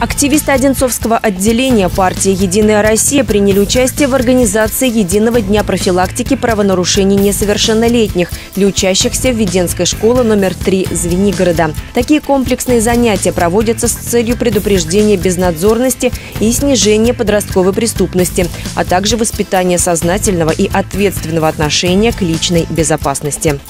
Активисты Одинцовского отделения партии «Единая Россия» приняли участие в организации Единого дня профилактики правонарушений несовершеннолетних для учащихся Введенской школы номер 3 Звенигорода. Такие комплексные занятия проводятся с целью предупреждения безнадзорности и снижения подростковой преступности, а также воспитания сознательного и ответственного отношения к личной безопасности.